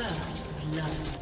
First blood.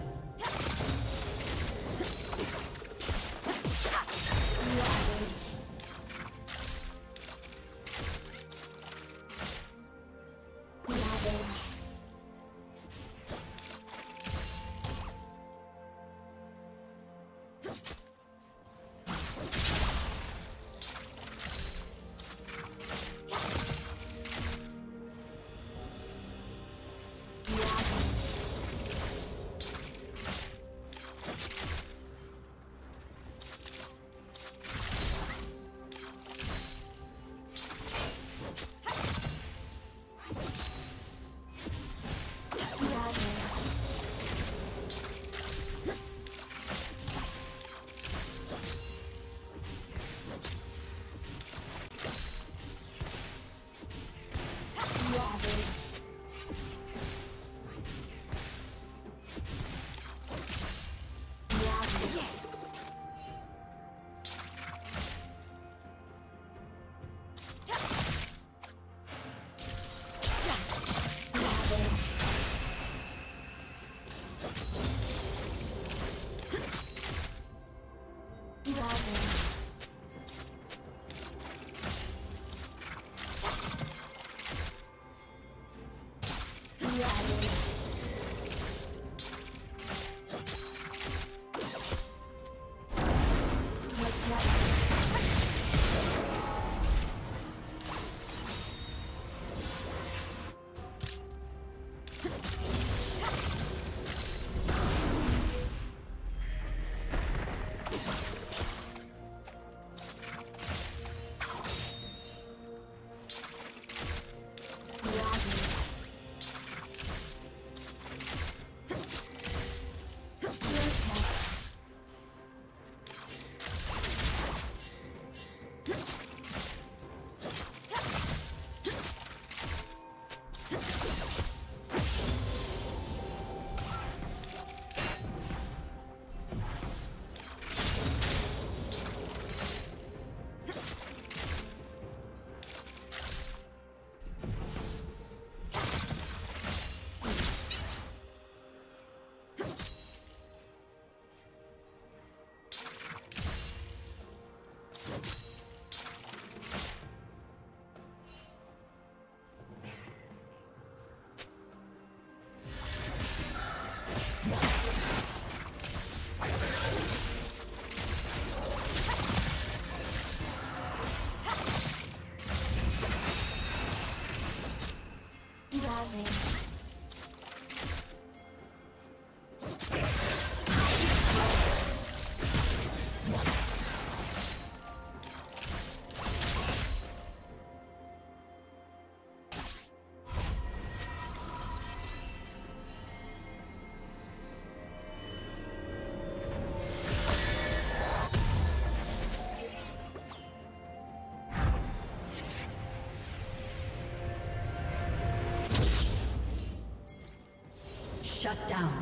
Shut down.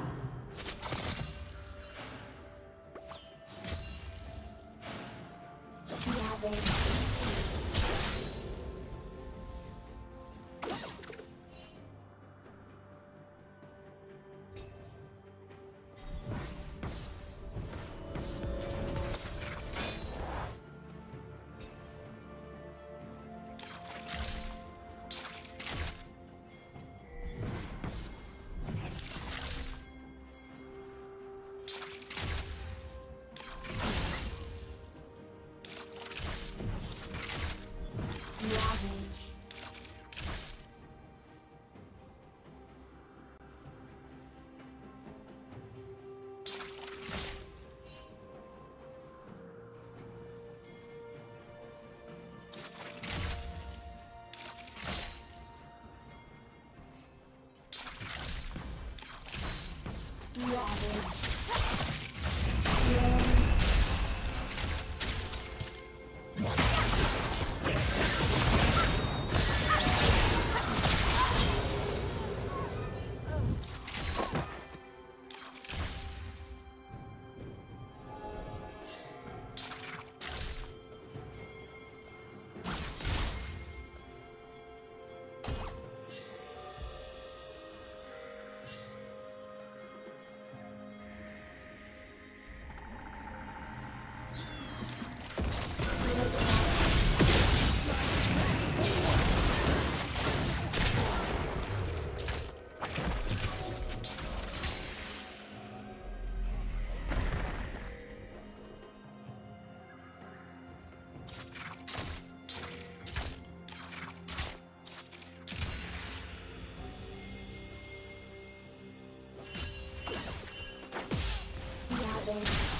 Thank you.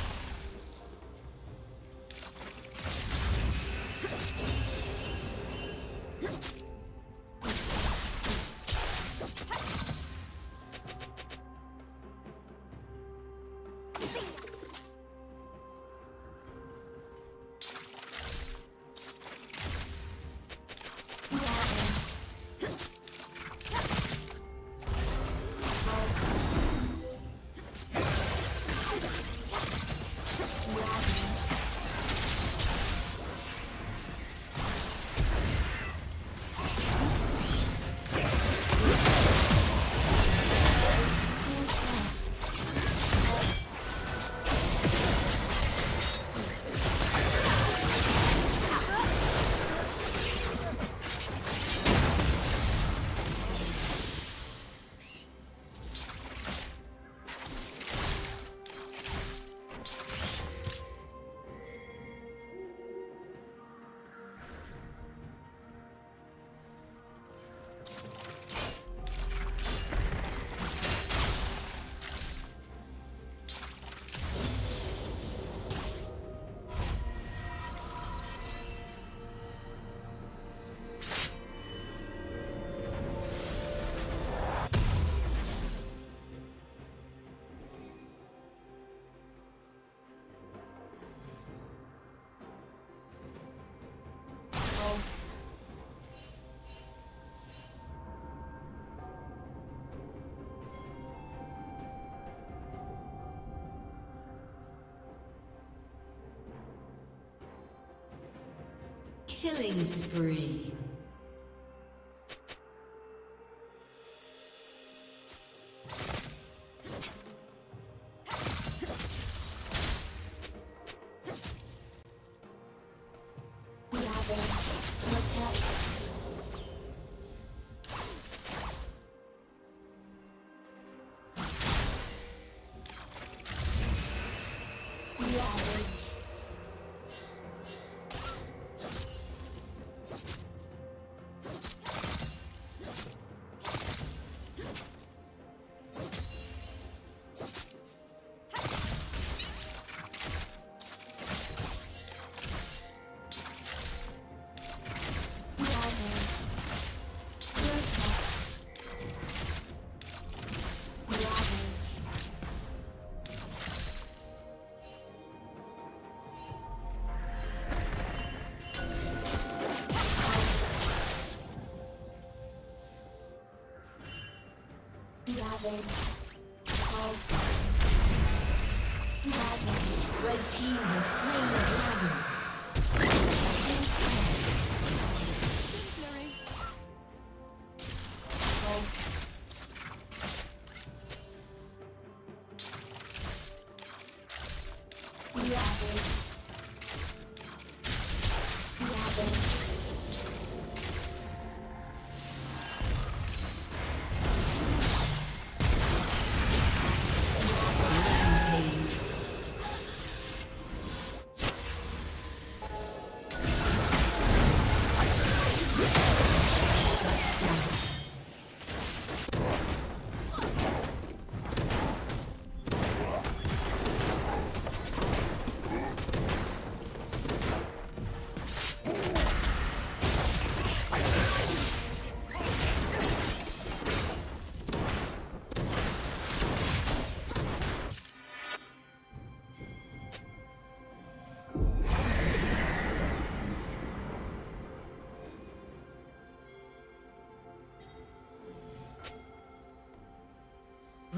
Killing spree.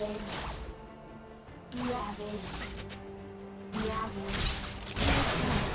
Ravage. Ravage. Ravage.